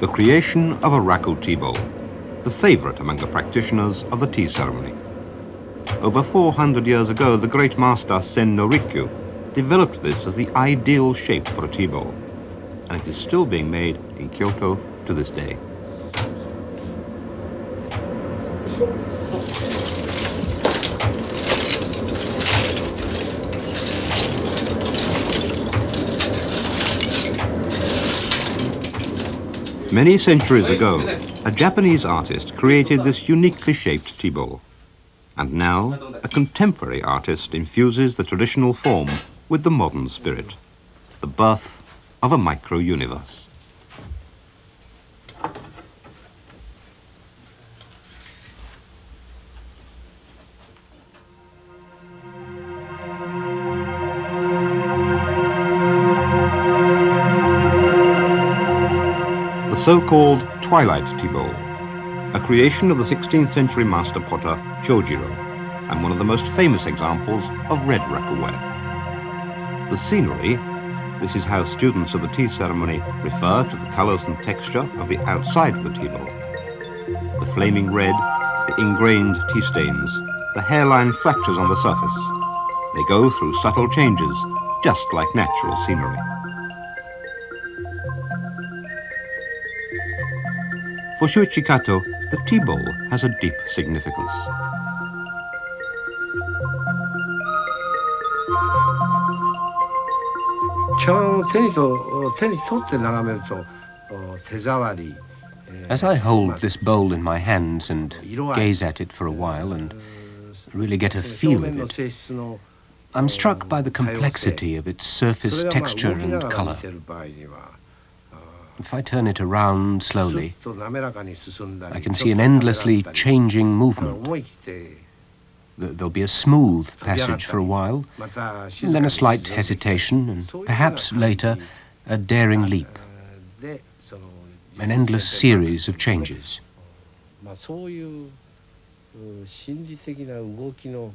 The creation of a raku tea bowl, the favorite among the practitioners of the tea ceremony. Over 400 years ago, the great master Sen no Rikyu developed this as the ideal shape for a tea bowl, and it is still being made in Kyoto to this day. Many centuries ago, a Japanese artist created this uniquely shaped tea. And now, a contemporary artist infuses the traditional form with the modern spirit, the birth of a micro-universe. So-called Twilight Tea Bowl, a creation of the 16th century master potter Chojiro, and one of the most famous examples of red rakuware. The scenery, this is how students of the tea ceremony refer to the colours and texture of the outside of the tea bowl. The flaming red, the ingrained tea stains, the hairline fractures on the surface. They go through subtle changes, just like natural scenery. For Shuichi Kato, the tea bowl has a deep significance. As I hold this bowl in my hands and gaze at it for a while and really get a feel of it, I'm struck by the complexity of its surface texture and color. If I turn it around slowly, I can see an endlessly changing movement. There'll be a smooth passage for a while, and then a slight hesitation, and perhaps later a daring leap. An endless series of changes.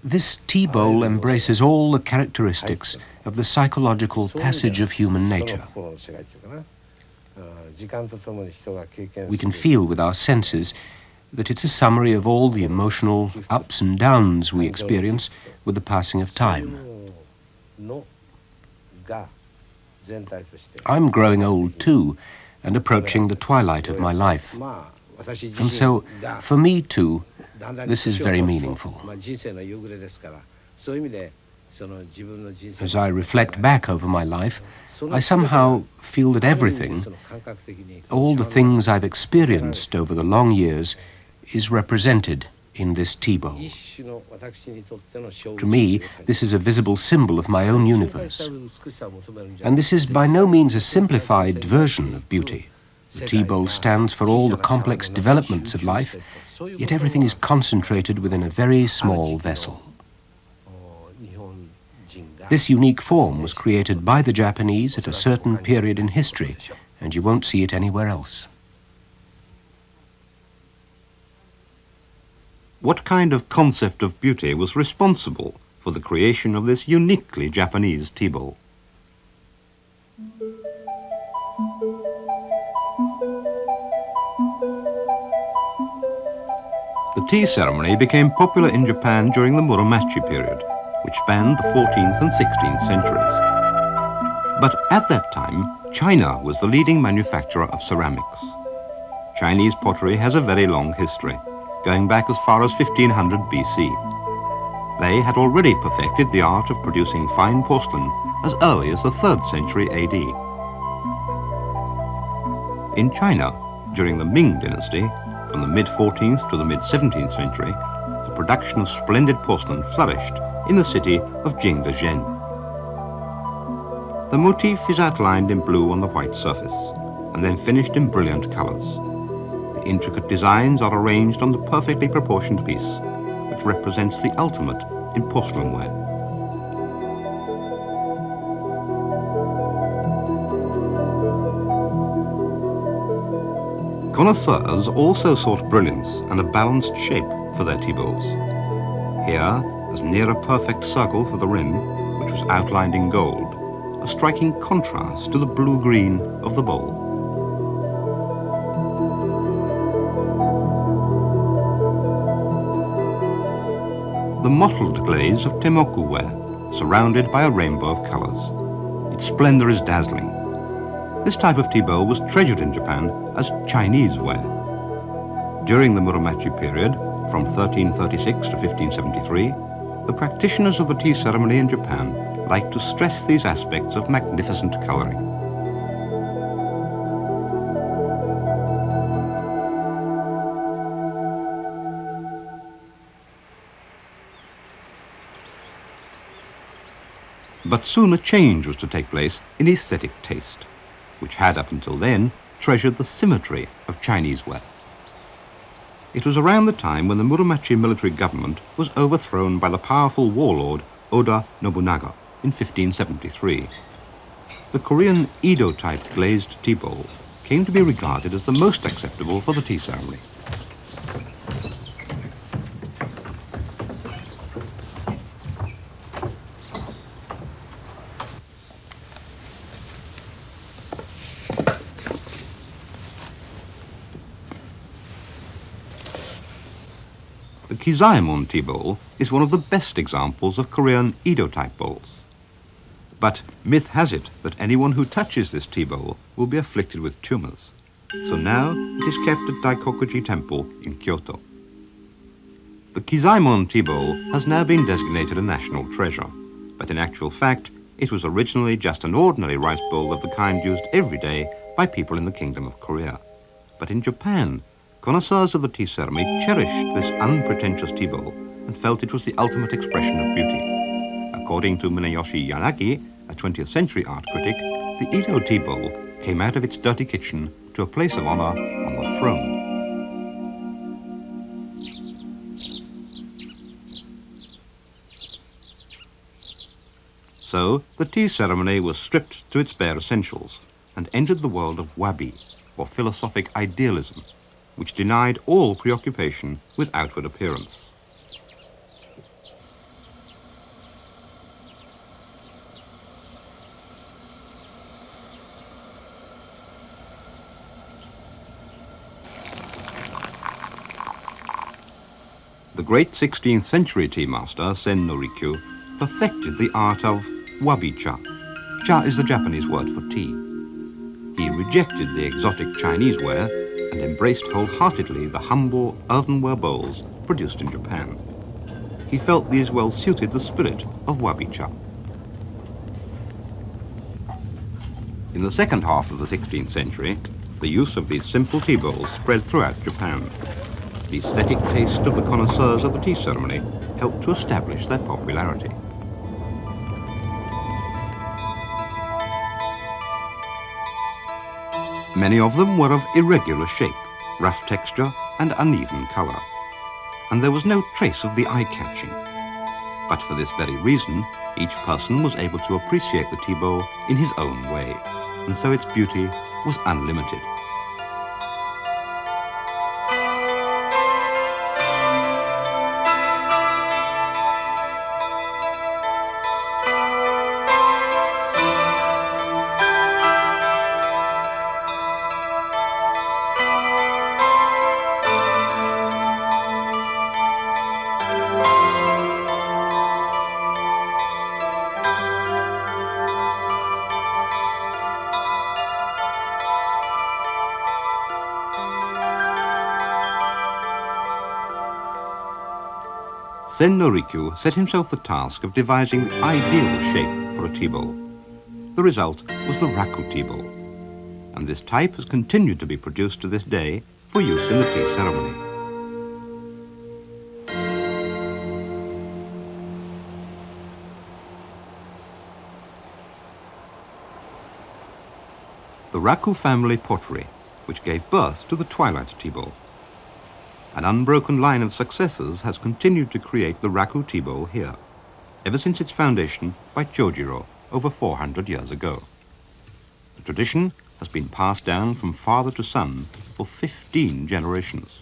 This tea bowl embraces all the characteristics of the psychological passage of human nature. Uh, we can feel with our senses that it's a summary of all the emotional ups and downs we experience with the passing of time. I'm growing old too and approaching the twilight of my life. And so, for me too, this is very meaningful. As I reflect back over my life, I somehow feel that everything, all the things I've experienced over the long years, is represented in this tea bowl. To me, this is a visible symbol of my own universe. And this is by no means a simplified version of beauty. The tea bowl stands for all the complex developments of life, yet everything is concentrated within a very small vessel. This unique form was created by the Japanese at a certain period in history, and you won't see it anywhere else. What kind of concept of beauty was responsible for the creation of this uniquely Japanese tea bowl? The tea ceremony became popular in Japan during the Muromachi period which spanned the 14th and 16th centuries. But at that time, China was the leading manufacturer of ceramics. Chinese pottery has a very long history, going back as far as 1500 BC. They had already perfected the art of producing fine porcelain as early as the 3rd century AD. In China, during the Ming dynasty, from the mid-14th to the mid-17th century, the production of splendid porcelain flourished in the city of Jingdezhen. The motif is outlined in blue on the white surface and then finished in brilliant colors. The intricate designs are arranged on the perfectly proportioned piece, which represents the ultimate in porcelainware. Connoisseurs also sought brilliance and a balanced shape for their tea bowls. Here, as near a perfect circle for the rim, which was outlined in gold, a striking contrast to the blue-green of the bowl. The mottled glaze of Tenmoku ware, surrounded by a rainbow of colors. Its splendor is dazzling. This type of tea bowl was treasured in Japan as Chinese ware. During the Muromachi period, from 1336 to 1573, the practitioners of the tea ceremony in Japan like to stress these aspects of magnificent colouring. But soon a change was to take place in aesthetic taste, which had up until then treasured the symmetry of Chinese ware. It was around the time when the Muromachi military government was overthrown by the powerful warlord Oda Nobunaga in 1573. The Korean Ido-type glazed tea bowl came to be regarded as the most acceptable for the tea ceremony. Kizaemon tea bowl is one of the best examples of Korean Ido-type bowls. But myth has it that anyone who touches this tea bowl will be afflicted with tumors. So now it is kept at Daitokuji Temple in Kyoto. The Kizaemon tea bowl has now been designated a national treasure, but in actual fact, it was originally just an ordinary rice bowl of the kind used every day by people in the Kingdom of Korea. But in Japan, Connoisseurs of the tea ceremony cherished this unpretentious tea bowl and felt it was the ultimate expression of beauty. According to Muneyoshi Yanagi, a 20th century art critic, the Ido tea bowl came out of its dirty kitchen to a place of honor on the throne. So, the tea ceremony was stripped to its bare essentials and entered the world of wabi, or philosophic idealism, which denied all preoccupation with outward appearance. The great 16th century tea master, Sen no Rikyu, perfected the art of wabi-cha. Cha is the Japanese word for tea. He rejected the exotic Chinese ware and embraced wholeheartedly the humble earthenware bowls produced in Japan. He felt these well suited the spirit of wabi-cha. In the second half of the 16th century, the use of these simple tea bowls spread throughout Japan. The aesthetic taste of the connoisseurs of the tea ceremony helped to establish their popularity. Many of them were of irregular shape, rough texture and uneven colour. And there was no trace of the eye-catching. But for this very reason, each person was able to appreciate the tea bowl in his own way, and so its beauty was unlimited. Sen no Rikyu set himself the task of devising the ideal shape for a tea bowl. The result was the raku tea bowl, and this type has continued to be produced to this day for use in the tea ceremony. The Raku family pottery, which gave birth to the Twilight tea bowl. An unbroken line of successors has continued to create the Raku tea bowl here, ever since its foundation by Chojiro over 400 years ago. The tradition has been passed down from father to son for 15 generations.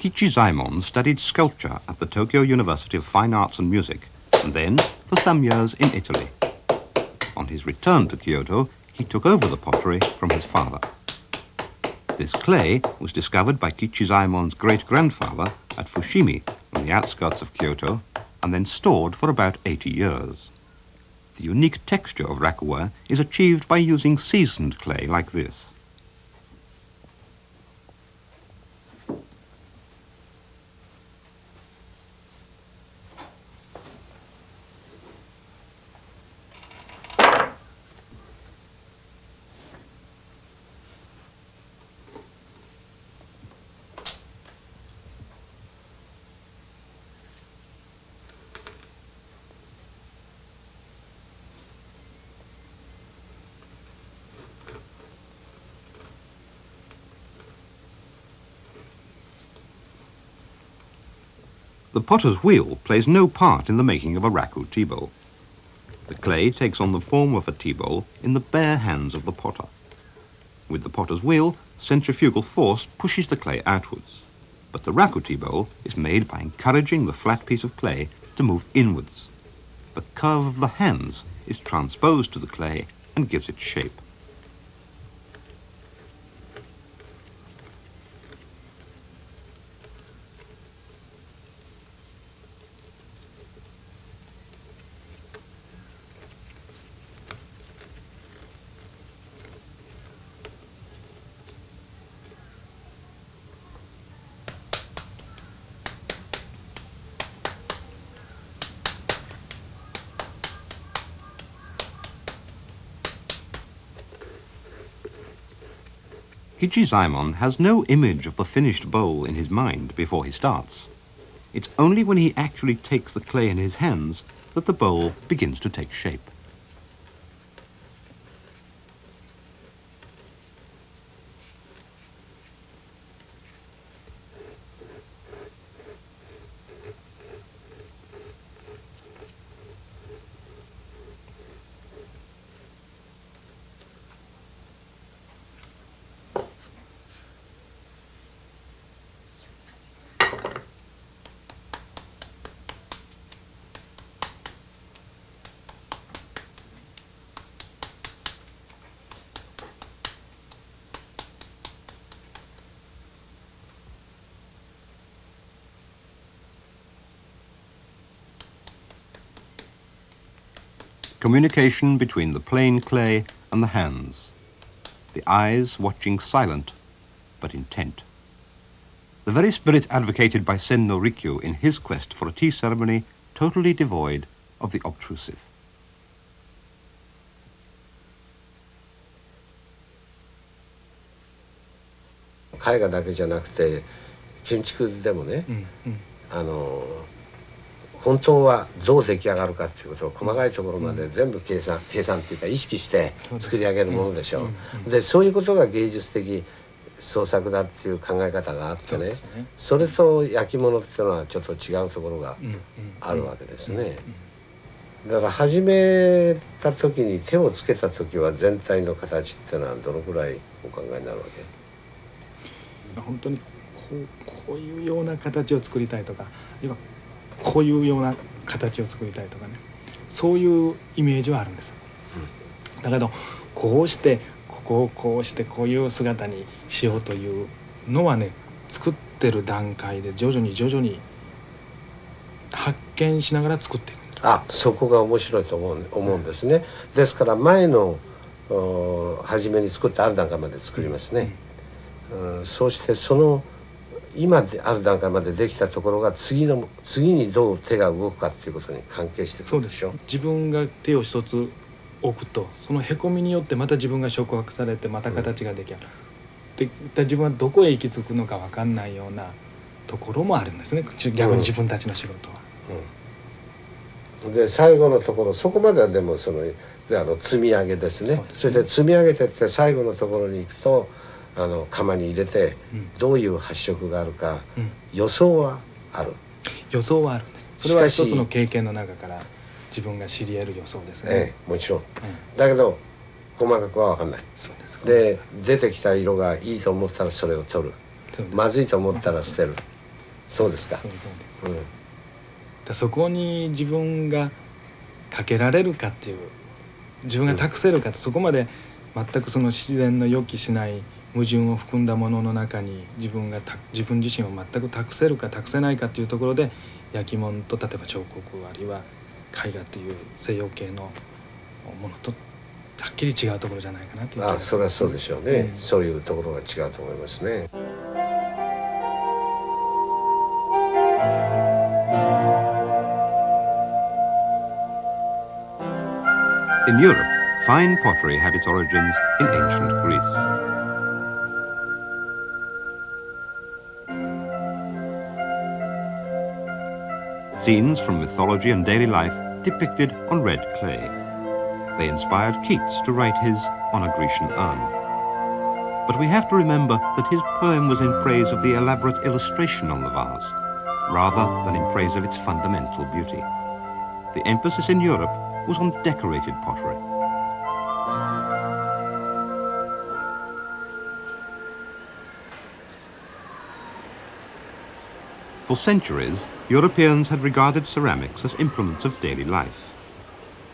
Kichizaemon studied sculpture at the Tokyo University of Fine Arts and Music, and then for some years in Italy. On his return to Kyoto, he took over the pottery from his father. This clay was discovered by Kichizaemon's great-grandfather at Fushimi on the outskirts of Kyoto and then stored for about 80 years. The unique texture of rakuwa is achieved by using seasoned clay like this. The potter's wheel plays no part in the making of a raku tea bowl. The clay takes on the form of a tea bowl in the bare hands of the potter. With the potter's wheel, centrifugal force pushes the clay outwards. But the raku tea bowl is made by encouraging the flat piece of clay to move inwards. The curve of the hands is transposed to the clay and gives it shape. Kichizaemon has no image of the finished bowl in his mind before he starts. It's only when he actually takes the clay in his hands that the bowl begins to take shape. communication between the plain clay and the hands, the eyes watching silent but intent. The very spirit advocated by Senno Rikyū in his quest for a tea ceremony totally devoid of the obtrusive. 絵画だけじゃなくて建築でもね、うんうん、あの 本当はどう出来上がるかっていうことを細かいところまで全部計算、計算っていうか意識して作り上げるものでしょう。でそういうことが芸術的創作だっていう考え方があってねそれと焼き物っていうのはちょっと違うところがあるわけですね。だから始めた時に手をつけた時は全体の形っていうのはどのくらいお考えになるわけ？本当にこうこういうような形を作りたいとか今こういうような形を作りたいとかねそういうイメージはあるんです。だけどこうしてここをこうしてこういう姿にしようというのはね作ってる段階で徐々に徐々に発見しながら作っていくあそこが面白いと思う思うんですね。ですから前の初めに作ったある段階まで作りますね。うん、そうしてその今である段階までできたところが次の次にどう手が動くかっていうことに関係してくるでしょ？自分が手を一つ置くとそのへこみによってまた自分が触発されてまた形が出来上がる、うん、で自分はどこへ行き着くのか分かんないようなところもあるんですね。逆に自分たちの仕事は。うん、で最後のところそこまではでもそのあの積み上げですね、ね、そして積み上げてって最後のところに行くとあの釜に入れてどういう発色があるか、予想はある。予想はあるんです。それは一つの経験の中から自分が知り得る予想ですね、ええ、もちろん、うん、だけど細かくは分かんない。で出てきた色がいいと思ったらそれを取る。まずいと思ったら捨てる。そうですか。うん、だそこに自分がかけられるかっていう自分が託せるかって、そこまで全くその自然の予期しない矛盾を含んだものの中に自分が自分自身を全く託せるか託せないかっていうところで焼き物と例えば彫刻あるいは絵画っていう西洋系のものとはっきり違うところじゃないかなっていうあそれはそうでしょうね、うん、そういうところが違うと思いますね。In Europe, fine pottery had its origins in ancient Greece. Scenes from mythology and daily life depicted on red clay. They inspired Keats to write his On a Grecian Urn. But we have to remember that his poem was in praise of the elaborate illustration on the vase, rather than in praise of its fundamental beauty. The emphasis in Europe was on decorated pottery. For centuries, Europeans had regarded ceramics as implements of daily life.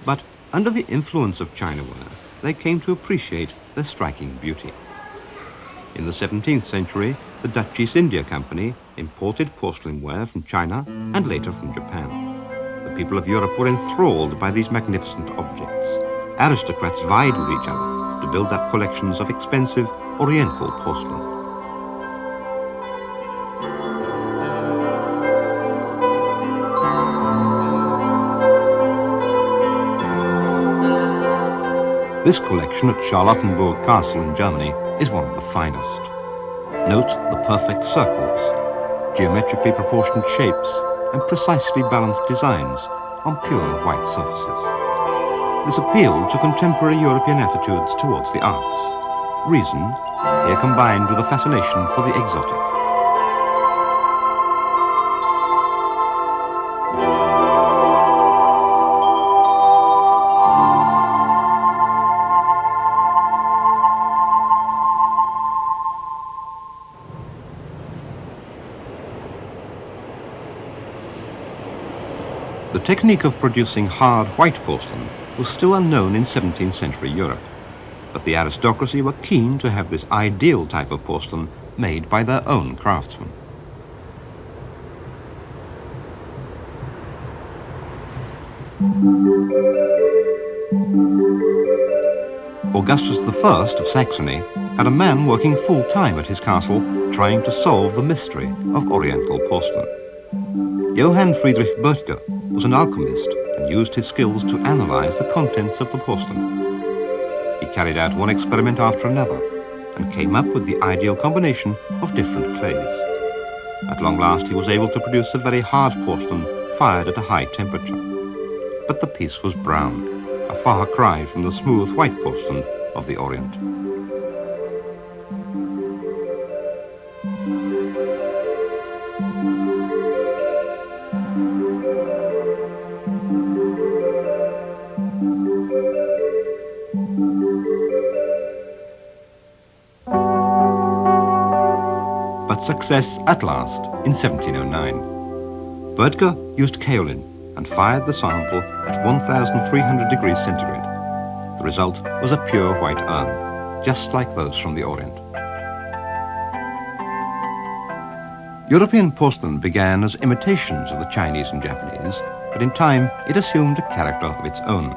But under the influence of Chinaware, they came to appreciate their striking beauty. In the 17th century, the Dutch East India Company imported porcelain ware from China and later from Japan the people of Europe were enthralled by these magnificent objects. Aristocrats vied with each other to build up collections of expensive Oriental porcelain. This collection at Charlottenburg Castle in Germany is one of the finest. Note the perfect circles, geometrically proportioned shapes, and precisely balanced designs on pure white surfaces. This appealed to contemporary European attitudes towards the arts. Reason, here combined with a fascination for the exotic. Technique of producing hard white porcelain was still unknown in 17th century Europe, but the aristocracy were keen to have this ideal type of porcelain made by their own craftsmen. Augustus I of Saxony had a man working full-time at his castle trying to solve the mystery of Oriental porcelain. Johann Friedrich Böttger was an alchemist and used his skills to analyze the contents of the porcelain. He carried out one experiment after another and came up with the ideal combination of different clays. At long last he was able to produce a very hard porcelain fired at a high temperature. But the piece was brown, a far cry from the smooth white porcelain of the Orient. Success at last in 1709. Böttger used kaolin and fired the sample at 1,300 degrees centigrade. The result was a pure white urn, just like those from the Orient. European porcelain began as imitations of the Chinese and Japanese, but in time it assumed a character of its own.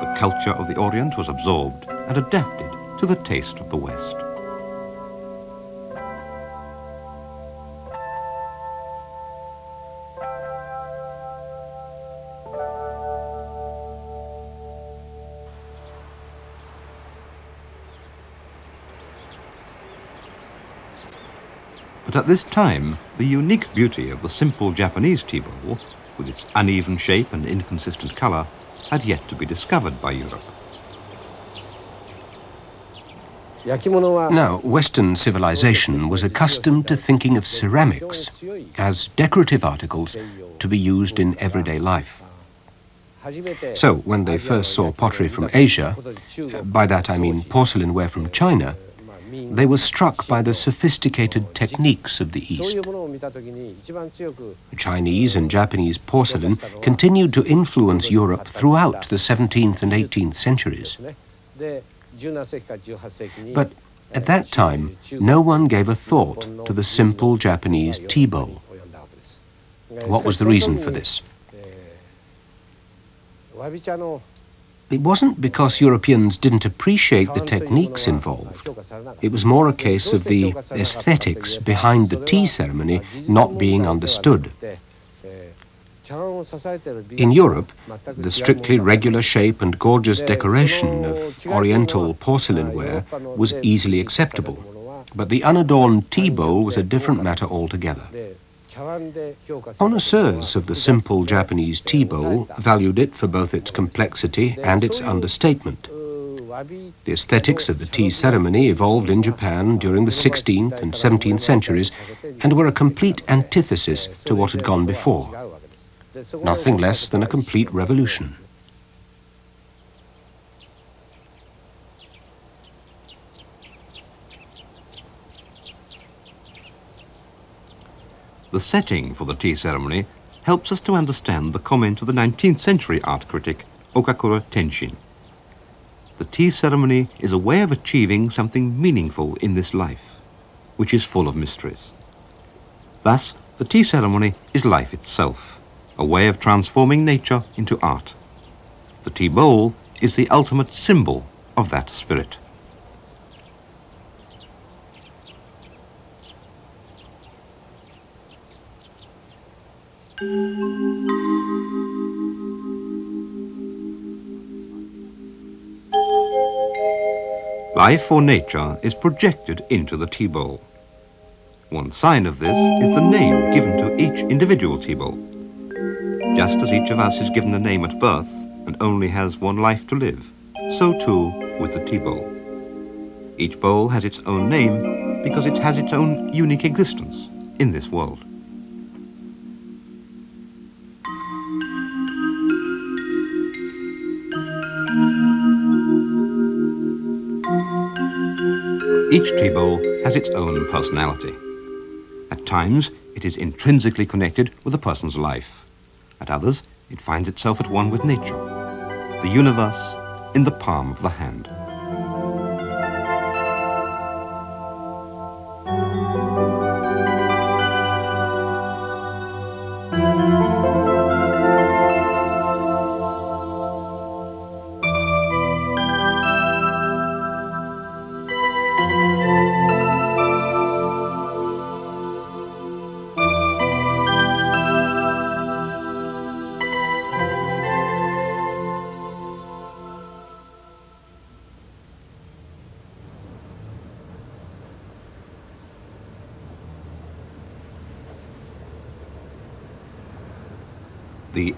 The culture of the Orient was absorbed and adapted to the taste of the West. At this time, the unique beauty of the simple Japanese tea bowl, with its uneven shape and inconsistent colour, had yet to be discovered by Europe. Now, Western civilization was accustomed to thinking of ceramics as decorative articles to be used in everyday life. So, when they first saw pottery from Asia, by that I mean porcelain ware from China, they were struck by the sophisticated techniques of the East. Chinese and Japanese porcelain continued to influence Europe throughout the 17th and 18th centuries. But at that time, no one gave a thought to the simple Japanese tea bowl. What was the reason for this? It wasn't because Europeans didn't appreciate the techniques involved. It was more a case of the aesthetics behind the tea ceremony not being understood. In Europe, the strictly regular shape and gorgeous decoration of Oriental porcelain ware was easily acceptable, but the unadorned tea bowl was a different matter altogether. Connoisseurs of the simple Japanese tea bowl valued it for both its complexity and its understatement. The aesthetics of the tea ceremony evolved in Japan during the 16th and 17th centuries and were a complete antithesis to what had gone before. Nothing less than a complete revolution. The setting for the tea ceremony helps us to understand the comment of the 19th century art critic Okakura Tenshin. The tea ceremony is a way of achieving something meaningful in this life, which is full of mysteries. Thus, the tea ceremony is life itself, a way of transforming nature into art. The tea bowl is the ultimate symbol of that spirit. Life or nature is projected into the tea bowl. One sign of this is the name given to each individual tea bowl. Just as each of us is given a name at birth and only has one life to live, so too with the tea bowl. Each bowl has its own name because it has its own unique existence in this world. Each tea bowl has its own personality. At times, it is intrinsically connected with a person's life. At others, it finds itself at one with nature, the universe in the palm of the hand.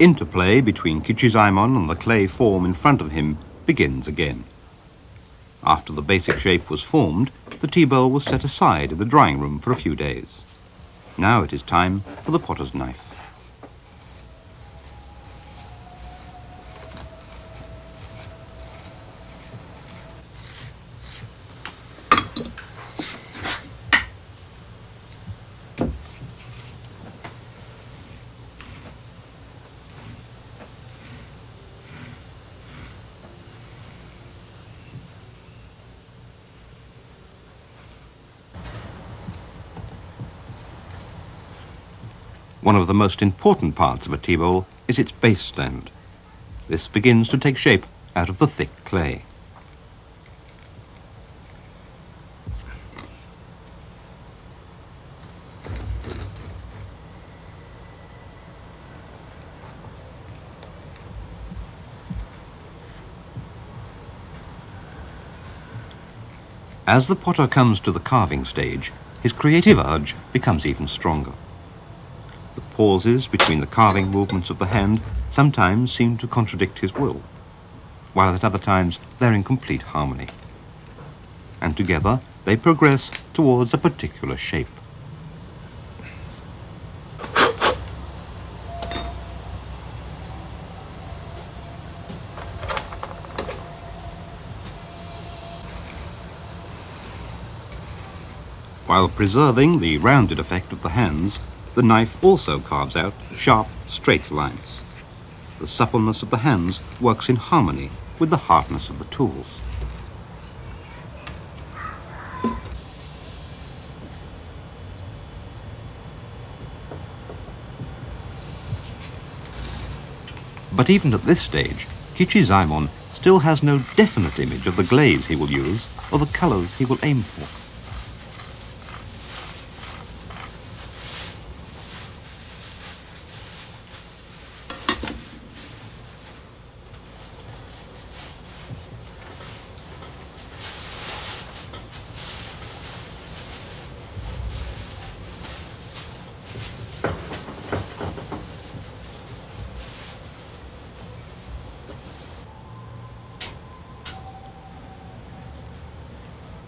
Interplay between Kichizaemon and the clay form in front of him begins again. After the basic shape was formed, the tea bowl was set aside in the drying room for a few days. Now it is time for the potter's knife. One of the most important parts of a tea bowl is its base stand. This begins to take shape out of the thick clay. As the potter comes to the carving stage, his creative urge becomes even stronger. Pauses between the carving movements of the hand sometimes seem to contradict his will, while at other times they're in complete harmony. And together they progress towards a particular shape. While preserving the rounded effect of the hands, the knife also carves out sharp, straight lines. The suppleness of the hands works in harmony with the hardness of the tools. But even at this stage, Kichizaemon still has no definite image of the glaze he will use or the colours he will aim for.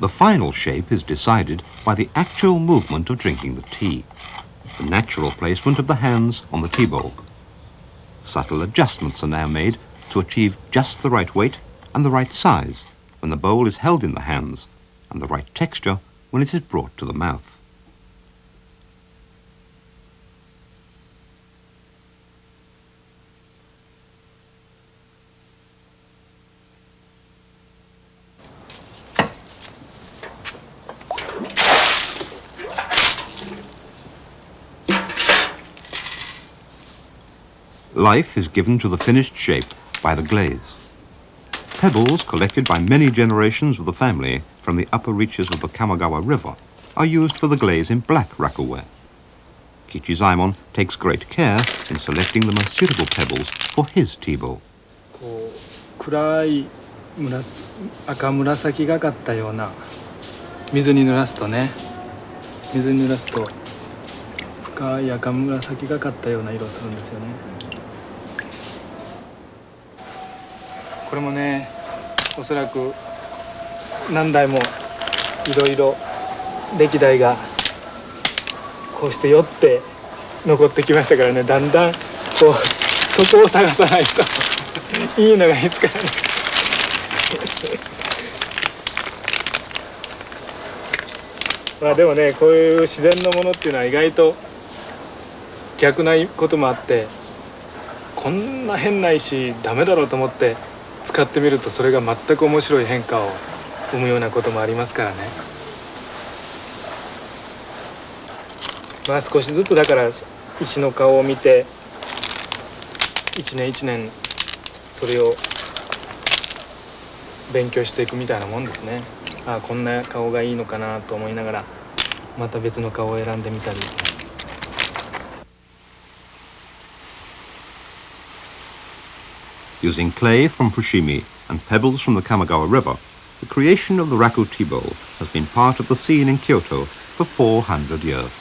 The final shape is decided by the actual movement of drinking the tea, the natural placement of the hands on the tea bowl. Subtle adjustments are now made to achieve just the right weight and the right size when the bowl is held in the hands and the right texture when it is brought to the mouth. life is given to the finished shape by the glaze. Pebbles collected by many generations of the family from the upper reaches of the Kamogawa River are used for the glaze in black rakuware. Kichizaemon takes great care in selecting the most suitable pebbles for his tea bowl. 赤紫がかったような水に濡らすとね水に濡らすと深い赤紫がかったような色するんですよね。これもねおそらく何代もいろいろ歴代がこうして酔って残ってきましたからねだんだんこうそこを探さないといいのが見つからない。まあでもねこういう自然のものっていうのは意外と逆なこともあってこんな変な石ダメだろうと思って使ってみるとそれが全く面白い変化を生むようなこともありますからね。まあ少しずつだから石の顔を見て一年一年それを勉強していくみたいなもんですね。ああこんな顔がいいのかなと思いながらまた別の顔を選んでみたり。Using clay from Fushimi and pebbles from the Kamogawa River, the creation of the Raku tea bowl has been part of the scene in Kyoto for 400 years.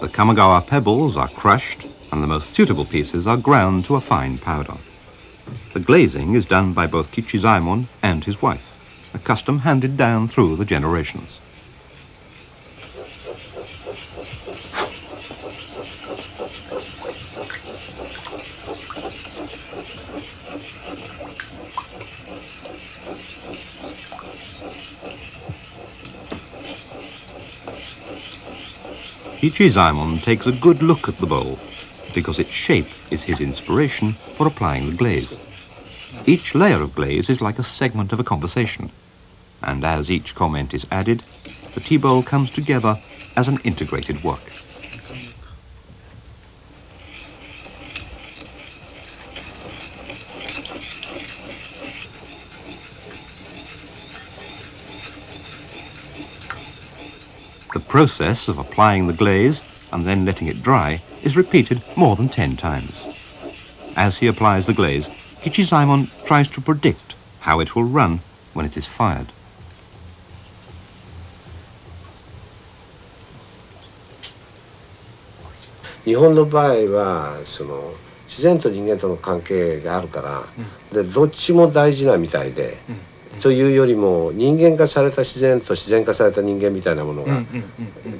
The Kamogawa pebbles are crushed and the most suitable pieces are ground to a fine powder. The glazing is done by both Kichizaemon and his wife, a custom handed down through the generations. Kichizaemon takes a good look at the bowl because its shape is his inspiration for applying the glaze. Each layer of glaze is like a segment of a conversation, and as each comment is added, the tea bowl comes together as an integrated work. The process of applying the glaze and then letting it dry is repeated more than 10 times. As he applies the glaze, Kichizaemon tries to predict how it will run when it is fired. Japan の場合はその自然と人間との関係があるから、でどっちも大事なみたいで、うんというよりも人間化された自然と自然化された人間みたいなものが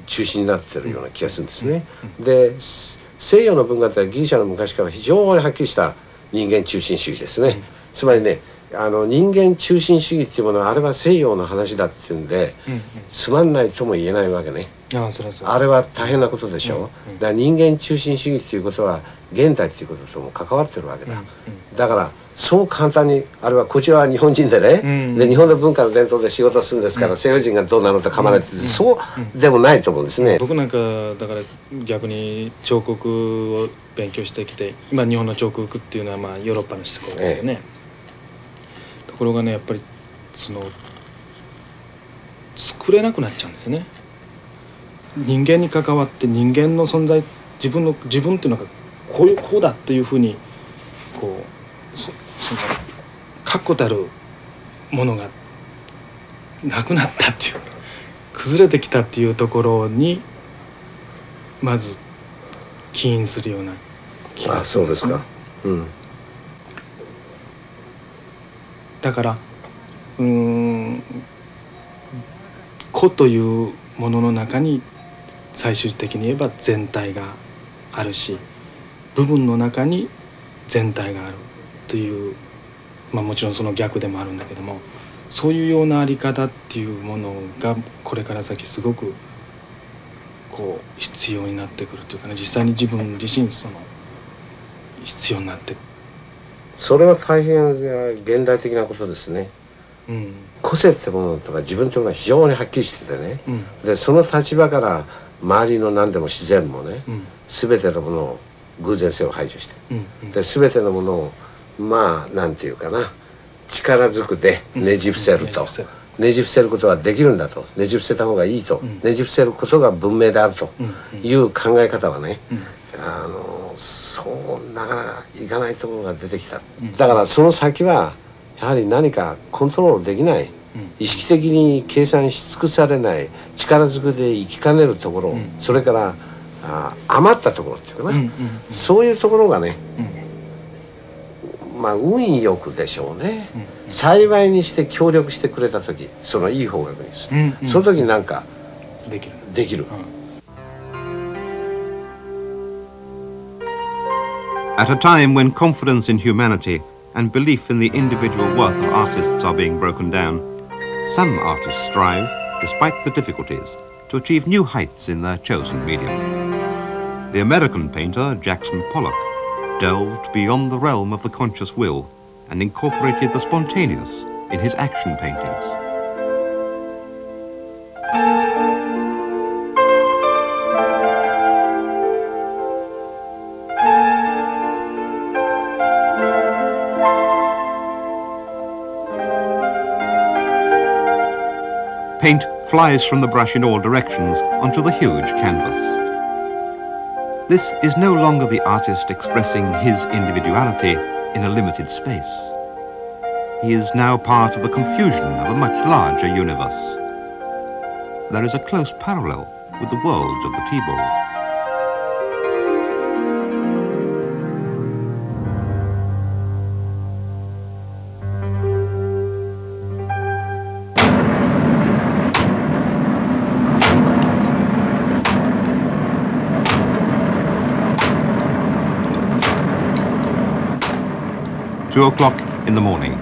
中心になってるような気がするんですね。で西洋の文化ってギリシャの昔から非常にはっきりした人間中心主義ですね。つまりねあの人間中心主義っていうものはあれは西洋の話だっていうんで、うんうん、つまんないとも言えないわけね。あそれは大変なことでしょ、うんうん、だから人間中心主義っていうことは現代っていうこととも関わってるわけだ、うんうん、だからそう簡単にあれはこちらは日本人でね、うん、で日本の文化の伝統で仕事するんですから、うん、西洋人がどうなのと構わないって、うん、そうでもないと思うんですね。僕なんかだから逆に彫刻を勉強してきて今日本の彫刻っていうのはまあヨーロッパの思考ですよね。ええ、ところがねやっぱりその作れなくなっちゃうんですよね。人間に関わって人間の存在自分の自分っていうのがこういうこうだっていうふうにこうそその確固たるものがなくなったっていうか崩れてきたっていうところにまず起因するような気がする。んですか。うん、だからうん個というものの中に最終的に言えば全体があるし部分の中に全体があるという、まあ、もちろんその逆でもあるんだけどもそういうようなあり方っていうものがこれから先すごくこう必要になってくるというかね実際に自分自身その必要になってそれは大変現代的なことですね。うん、個性ってものとか自分というのは非常にはっきりしててね、うん、でその立場から周りの何でも自然もね、うん、全てのものを偶然性を排除して、うん。うん、で全てのものをまあなんていうかな。力ずくでねじ伏せると、ねじ伏せる。ことができるんだと。ねじ伏せた方がいいと、ねじ伏せることが文明であるという考え方はね、あのそうなかなかいかないところが出てきた、だからその先はやはり何かコントロールできない、意識的に計算し尽くされない。力ずくで生きかねるところ、それからあ余ったところっていうかな、そういうところがね、うん、まあ運よくでしょうね、うんうん、幸いにして協力してくれた時そのいい方角にうんうん、その時なんかできるできる、At a time when confidence in humanity and belief in the individual worth of artists are being broken down, some artists strive, despite the difficulties, to achieve new heights in their chosen medium. The American painter Jackson Pollock delved beyond the realm of the conscious will and incorporated the spontaneous in his action paintings. Paint flies from the brush in all directions onto the huge canvas. This is no longer the artist expressing his individuality in a limited space. He is now part of the confusion of a much larger universe. There is a close parallel with the world of the tea bowl. 2 o'clock in the morning.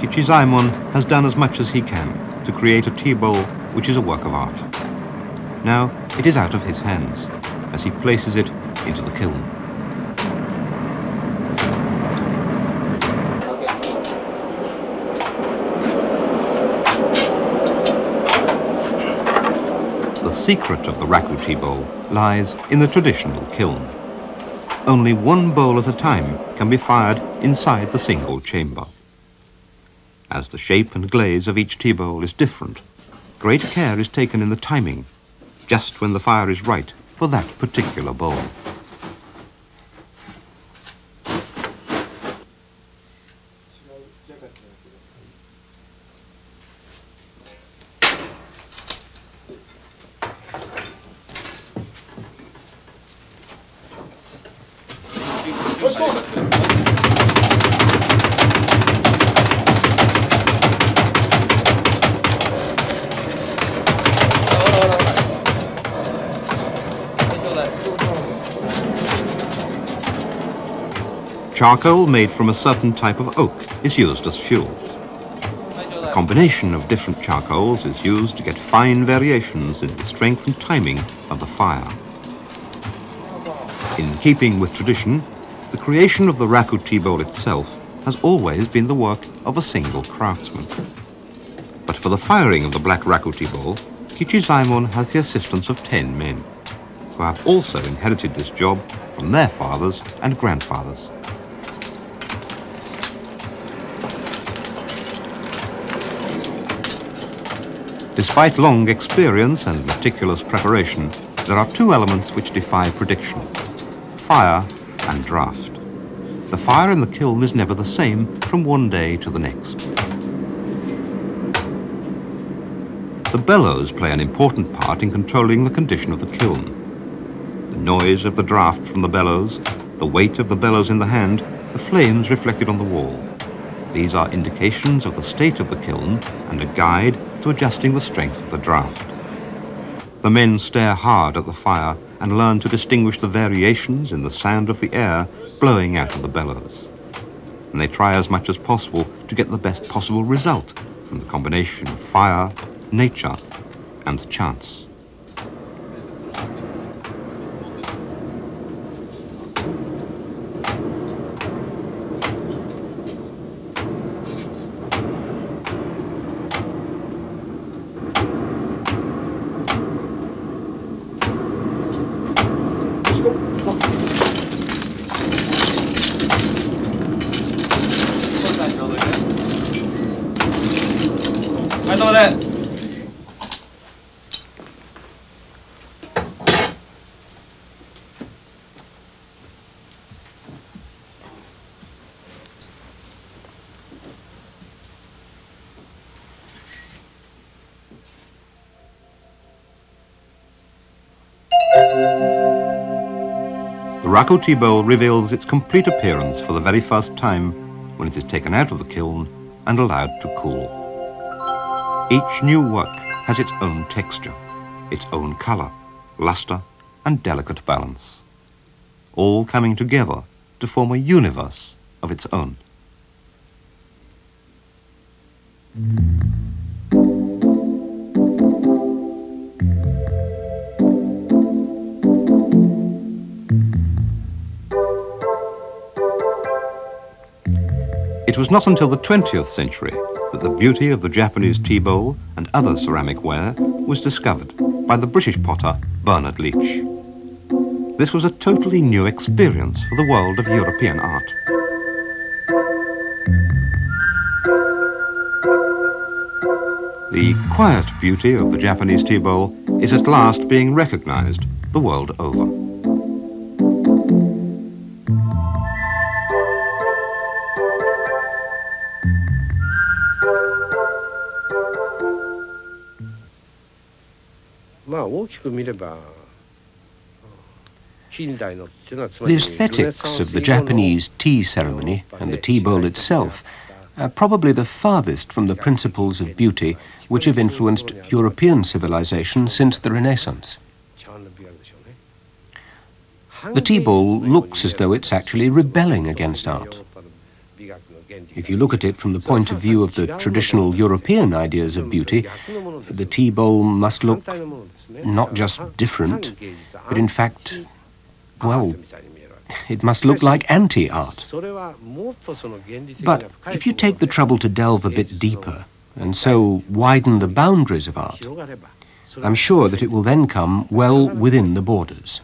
Kichizaemon has done as much as he can to create a tea bowl which is a work of art. Now it is out of his hands as he places it into the kiln. The secret of the raku tea bowl lies in the traditional kiln. Only one bowl at a time can be fired inside the single chamber. As the shape and glaze of each tea bowl is different, great care is taken in the timing, just when the fire is right for that particular bowl. Charcoal made from a certain type of oak is used as fuel. A combination of different charcoals is used to get fine variations in the strength and timing of the fire. In keeping with tradition, the creation of the raku tea bowl itself has always been the work of a single craftsman. But for the firing of the black raku tea bowl, Kichizaemon has the assistance of ten men, who have also inherited this job from their fathers and grandfathers. Despite long experience and meticulous preparation, there are two elements which defy prediction fire and draft. The fire in the kiln is never the same from one day to the next. The bellows play an important part in controlling the condition of the kiln. The noise of the draft from the bellows, the weight of the bellows in the hand, the flames reflected on the wall. These are indications of the state of the kiln and a guide adjusting the strength of the draft. The men stare hard at the fire and learn to distinguish the variations in the sound of the air blowing out of the bellows. And they try as much as possible to get the best possible result from the combination of fire, nature, and chance. Raku tea bowl reveals its complete appearance for the very first time when it is taken out of the kiln and allowed to cool. Each new work has its own texture, its own colour, lustre and delicate balance, all coming together to form a universe of its own. It was not until the 20th century that the beauty of the Japanese tea bowl and other ceramic ware was discovered by the British potter Bernard Leach. This was a totally new experience for the world of European art. The quiet beauty of the Japanese tea bowl is at last being recognized the world over. The aesthetics of the Japanese tea ceremony and the tea bowl itself are probably the farthest from the principles of beauty which have influenced European civilization since the Renaissance. The tea bowl looks as though it's actually rebelling against art. If you look at it from the point of view of the traditional European ideas of beauty, the tea bowl must look not just different, but in fact, well, it must look like anti-art. But if you take the trouble to delve a bit deeper, and so widen the boundaries of art, I'm sure that it will then come well within the borders.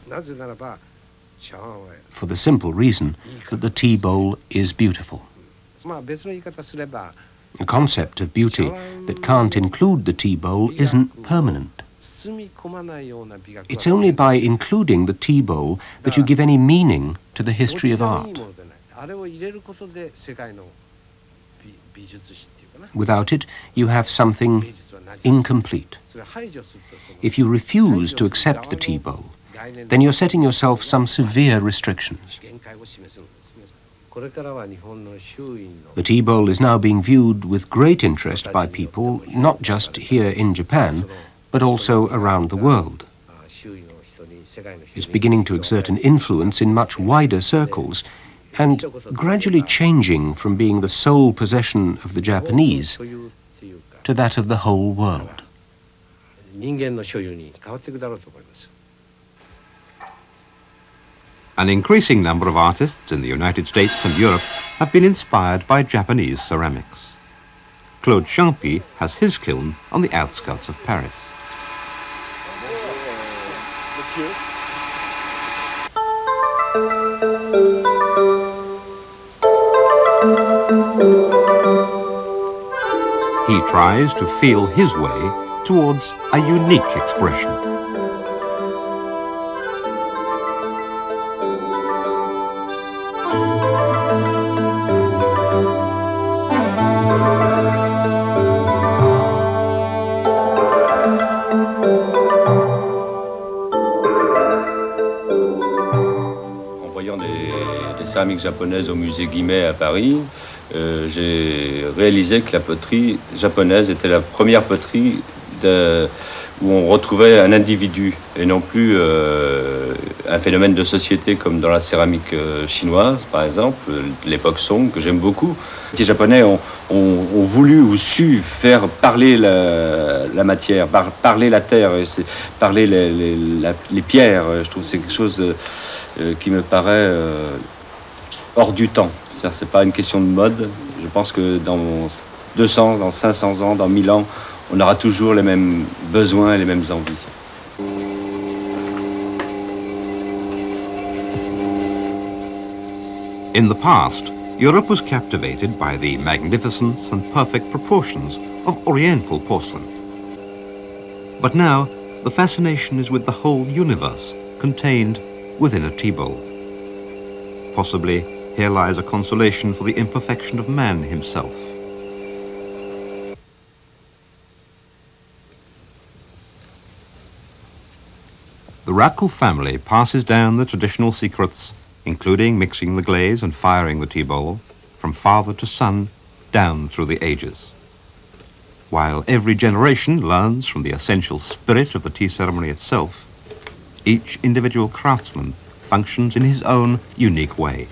For the simple reason that the tea bowl is beautiful. A concept of beauty that can't include the tea bowl isn't permanent. It's only by including the tea bowl that you give any meaning to the history of art. Without it, you have something incomplete. If you refuse to accept the tea bowl, then you're setting yourself some severe restrictions. The tea bowl is now being viewed with great interest by people, not just here in Japan, but also around the world. It's beginning to exert an influence in much wider circles, and gradually changing from being the sole possession of the Japanese to that of the whole world. An increasing number of artists in the United States and Europe have been inspired by Japanese ceramics. Claude Champy has his kiln on the outskirts of Paris. He tries to feel his way towards a unique expression. Japonaise au musée Guimet à Paris, euh, j'ai réalisé que la poterie japonaise était la première poterie où on retrouvait un individu et non plus euh, un phénomène de société comme dans la céramique euh, chinoise, par exemple, l'époque Song, que j'aime beaucoup. Les Japonais ont, voulu ou su faire parler la, matière, parler la terre, parler les, pierres. Je trouve que c'est quelque chose qui me paraît hors du temps. Ce n'est pas une question de mode. Je pense que dans 200, dans 500 ans, dans 1000 ans, on aura toujours les mêmes besoins et les mêmes envies. In the past, Europe was captivated by the magnificence and perfect proportions of Oriental porcelain. But now, the fascination is with the whole universe contained within a tea bowl. Possibly here lies a consolation for the imperfection of man himself. The Raku family passes down the traditional secrets, including mixing the glaze and firing the tea bowl, from father to son, down through the ages. While every generation learns from the essential spirit of the tea ceremony itself, each individual craftsman functions in his own unique way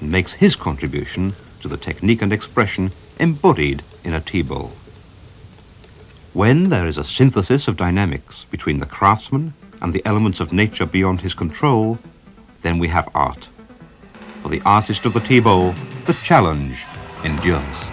and makes his contribution to the technique and expression embodied in a tea bowl. When there is a synthesis of dynamics between the craftsman and the elements of nature beyond his control, then we have art. For the artist of the tea bowl, the challenge endures.